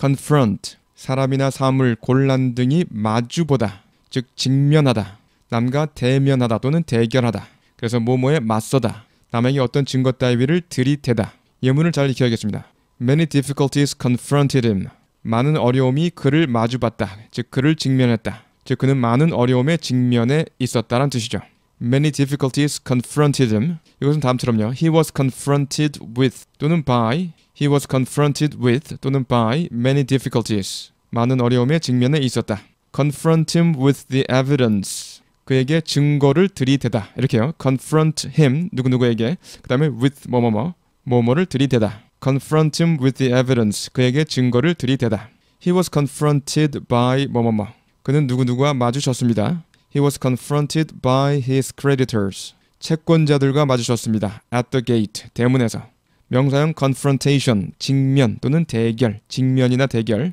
confront 사람이나 사물, 곤란 등이 마주보다 즉 직면하다 남과 대면하다 또는 대결하다 그래서 뭐뭐에 맞서다 남에게 어떤 증거 따위를 들이대다 예문을 잘 익혀야겠습니다. Many difficulties confronted him. 많은 어려움이 그를 마주봤다. 즉 그를 직면했다. 즉 그는 많은 어려움에 직면해 있었다란 뜻이죠. Many difficulties confronted him. 이것은 다음처럼요. He was confronted with 또는 by He was confronted with 또는 by many difficulties. 많은 어려움에 직면해 있었다. Confront him with the evidence. 그에게 증거를 들이대다. 이렇게요. Confront him 누구누구에게 그 다음에 with 뭐뭐뭐 뭐뭐를 들이대다. Confront him with the evidence. 그에게 증거를 들이대다. He was confronted by 뭐뭐뭐. 그는 누구누구와 마주쳤습니다. He was confronted by his creditors. 채권자들과 마주쳤습니다. At the gate. 대문에서. 명사형 confrontation. 직면 또는 대결. 직면이나 대결.